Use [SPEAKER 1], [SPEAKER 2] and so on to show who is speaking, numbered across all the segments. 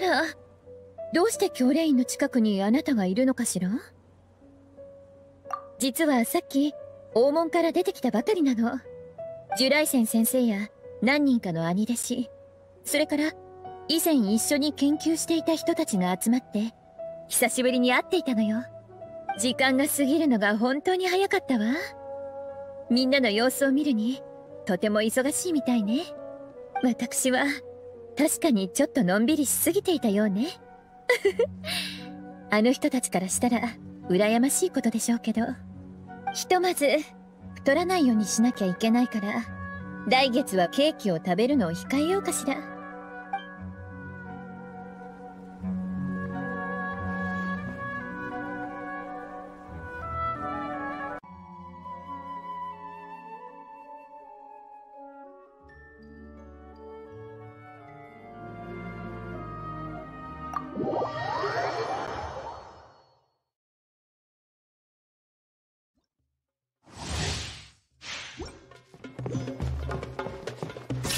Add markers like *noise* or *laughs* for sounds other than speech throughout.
[SPEAKER 1] あら、どうして教練院の近くにあなたがいるのかしら？実はさっき、大門から出てきたばかりなの。ジュライセン先生や何人かの兄弟子、それから以前一緒に研究していた人たちが集まって、久しぶりに会っていたのよ。時間が過ぎるのが本当に早かったわ。みんなの様子を見るに、とても忙しいみたいね。私は、確かにちょっとのんびりしすぎていたようね。*laughs* あの人たちからしたら、羨ましいことでしょうけど。ひとまず、太らないようにしなきゃいけないから、来月はケーキを食べるのを控えようかしら。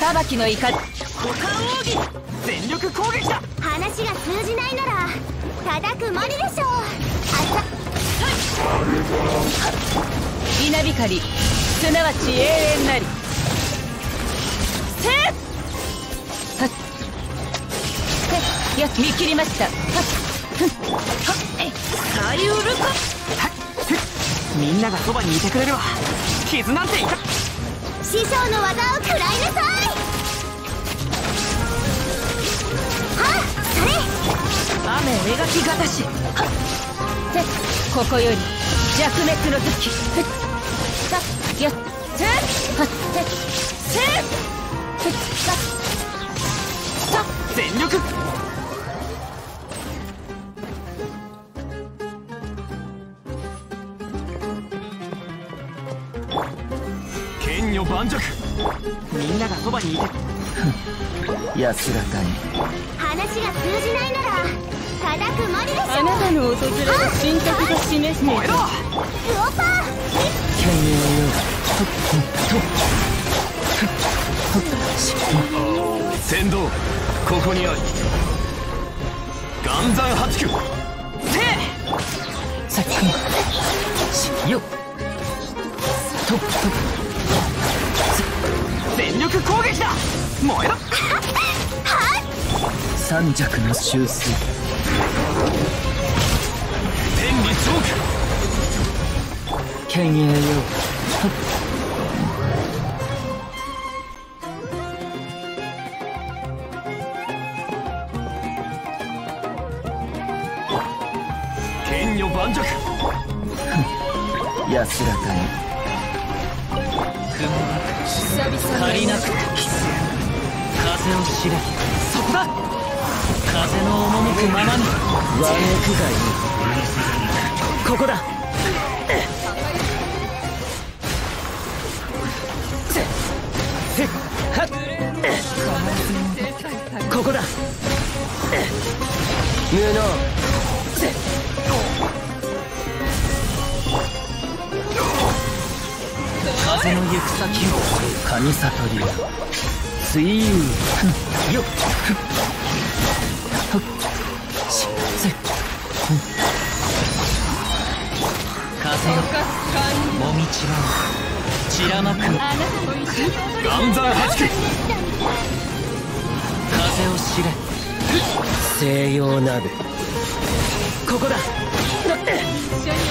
[SPEAKER 2] 裁きの怒り。五感奥義全力攻撃だ。
[SPEAKER 3] 話が通じないなら叩くまででしょう。あさ。
[SPEAKER 2] 稲光すなわち永遠なり。せはや見切りましたはっはっサリウルコ
[SPEAKER 4] みんながそばにいてくれるわ傷なんていか
[SPEAKER 3] 師匠の技を食らいなさいはっそれ
[SPEAKER 2] 雨描きがたしはってここより弱滅の時ふっさやっせはってせふっささ
[SPEAKER 4] 全力剣女盤石。みんながそばにいて。*laughs*
[SPEAKER 5] 安らかに
[SPEAKER 3] 話が通じないなら叩くまででしょ。う
[SPEAKER 2] あなたの訪れは神格が示してい
[SPEAKER 4] 燃えろ
[SPEAKER 3] ウオパー
[SPEAKER 5] 剣よ
[SPEAKER 4] 先導ここにあり。岩山八九
[SPEAKER 5] さっきよっ。とっと
[SPEAKER 4] 全力攻撃だ！燃えろ！
[SPEAKER 5] 三尺の修正。
[SPEAKER 4] 天理チョーク
[SPEAKER 5] 剣影よ
[SPEAKER 4] 剣女盤石！
[SPEAKER 5] 安らかに
[SPEAKER 2] 久々
[SPEAKER 5] 足りなくて風を知れ
[SPEAKER 4] そこだ
[SPEAKER 5] 風の赴くままにワンエク外にここだ。ここだ。無風の行く先を神悟りよ水遊よっふっふっしせふん風よもみちばう散らまく
[SPEAKER 4] 岩山八九
[SPEAKER 5] 風を知れ。西洋鍋。ここだ。こ *laughs*